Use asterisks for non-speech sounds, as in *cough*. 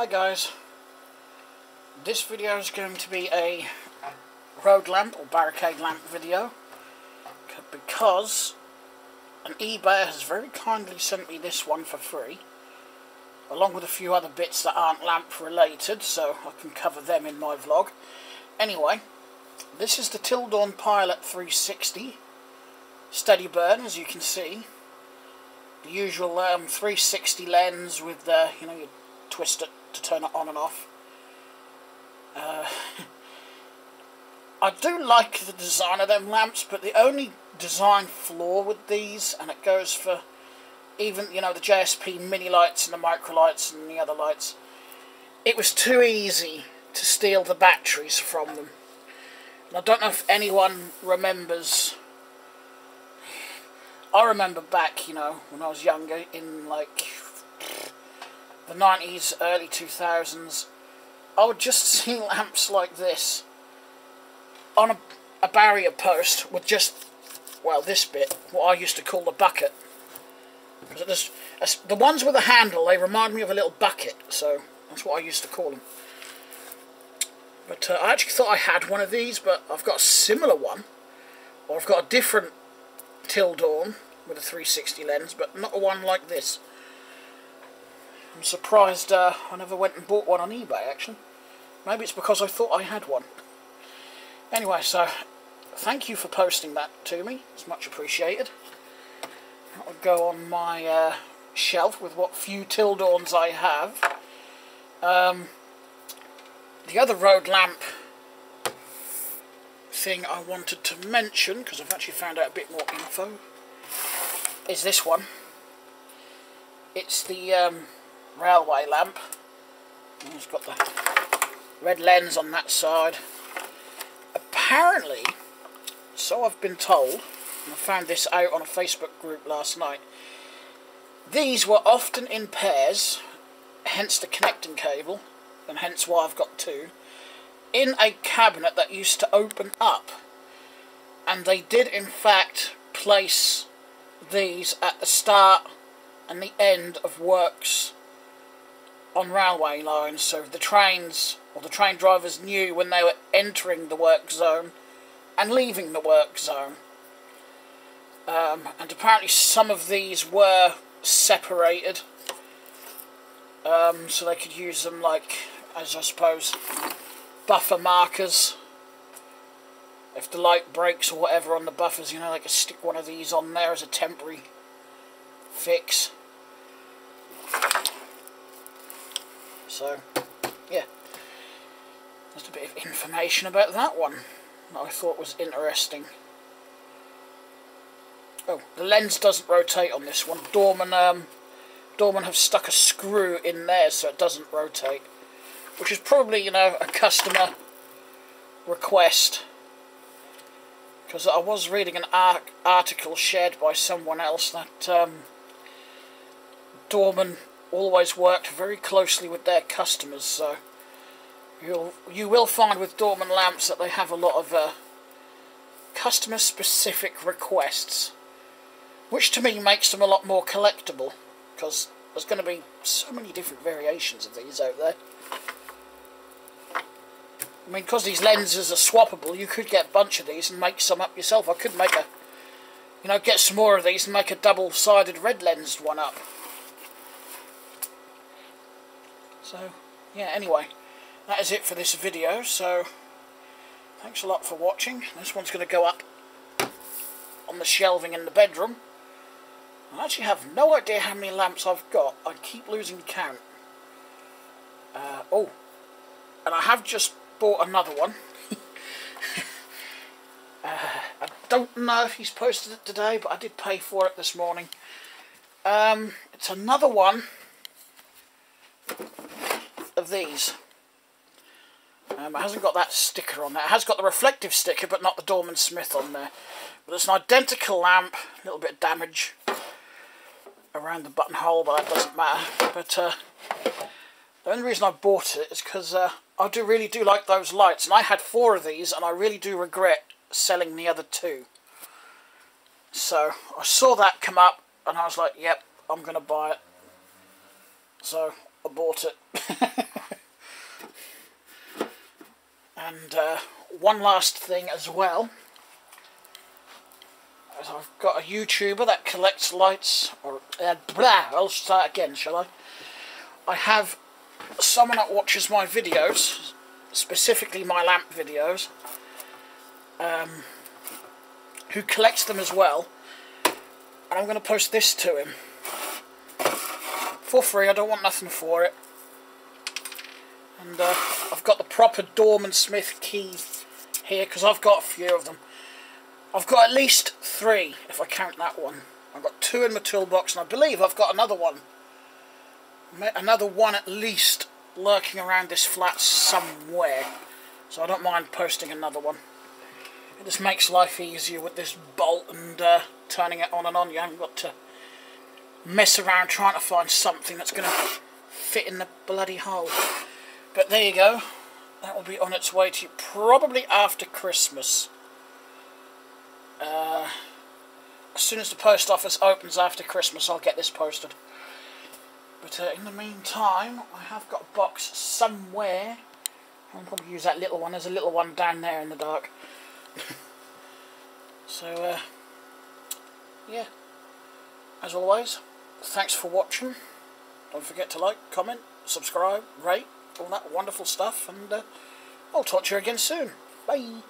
Hi guys, this video is going to be a road lamp or barricade lamp video because an eBay has very kindly sent me this one for free along with a few other bits that aren't lamp related so I can cover them in my vlog. Anyway, this is the Tildawn Pilot 360 steady burn as you can see. The usual um, 360 lens with the, you know, you twist it to turn it on and off. Uh, *laughs* I do like the design of them lamps, but the only design flaw with these, and it goes for even, you know, the JSP mini lights and the micro lights and the other lights, it was too easy to steal the batteries from them. And I don't know if anyone remembers. I remember back, you know, when I was younger, in like the 90s, early 2000s, I would just *laughs* see lamps like this on a, a barrier post with just, well, this bit, what I used to call the bucket. Because the ones with a handle, they remind me of a little bucket, so that's what I used to call them. But uh, I actually thought I had one of these, but I've got a similar one. Or I've got a different Tildawn with a 360 lens, but not one like this. I'm surprised uh, I never went and bought one on eBay, actually. Maybe it's because I thought I had one. Anyway, so thank you for posting that to me. It's much appreciated. That will go on my uh, shelf with what few Tildawns I have. Um, the other road lamp thing I wanted to mention, because I've actually found out a bit more info, is this one. It's the um, railway lamp. It's got the red lens on that side. Apparently, so I've been told, and I found this out on a Facebook group last night, these were often in pairs, hence the connecting cable, and hence why I've got two, in a cabinet that used to open up. And they did in fact place these at the start and the end of works on railway lines so the trains or the train drivers knew when they were entering the work zone and leaving the work zone. Um, and apparently some of these were separated um, so they could use them like as I suppose buffer markers if the light breaks or whatever on the buffers you know they could stick one of these on there as a temporary fix so yeah. Just a bit of information about that one that I thought was interesting. Oh the lens doesn't rotate on this one. Dorman um, Dorman have stuck a screw in there so it doesn't rotate which is probably, you know, a customer request. Because I was reading an article shared by someone else that um, Dorman always worked very closely with their customers, so you'll you will find with Dorman lamps that they have a lot of uh, customer specific requests, which to me makes them a lot more collectible because there's going to be so many different variations of these out there. I mean, because these lenses are swappable, you could get a bunch of these and make some up yourself. I could make a, you know, get some more of these and make a double-sided red lensed one up. So, yeah, anyway, that is it for this video. So, thanks a lot for watching. This one's going to go up on the shelving in the bedroom. I actually have no idea how many lamps I've got. I keep losing count. Uh, oh, and I have just bought another one. *laughs* uh, I don't know if he's posted it today, but I did pay for it this morning. Um, it's another one of these. Um, it hasn't got that sticker on there. It has got the reflective sticker, but not the Dorman Smith on there. But it's an identical lamp, a little bit of damage around the buttonhole, but that doesn't matter. But uh, the only reason I bought it is because uh, I do really do like those lights. And I had four of these, and I really do regret selling the other two. So, I saw that come up, and I was like, yep, I'm going to buy it. So, I bought it. *laughs* And uh, one last thing as well. I've got a YouTuber that collects lights, or uh, blah, I'll start again, shall I? I have someone that watches my videos, specifically my lamp videos, um, who collects them as well. And I'm going to post this to him. For free, I don't want nothing for it. And uh, I've got the proper Dorman Smith key here, because I've got a few of them. I've got at least three, if I count that one. I've got two in my toolbox, and I believe I've got another one. Another one at least lurking around this flat somewhere. So I don't mind posting another one. It just makes life easier with this bolt and uh, turning it on and on. You haven't got to mess around trying to find something that's going to fit in the bloody hole. But there you go. That will be on its way to you probably after Christmas. Uh, as soon as the post office opens after Christmas, I'll get this posted. But uh, in the meantime, I have got a box somewhere. I'll probably use that little one. There's a little one down there in the dark. *laughs* so, uh, yeah. As always, thanks for watching. Don't forget to like, comment, subscribe, rate, all that wonderful stuff. And uh, I'll talk to you again soon. Bye.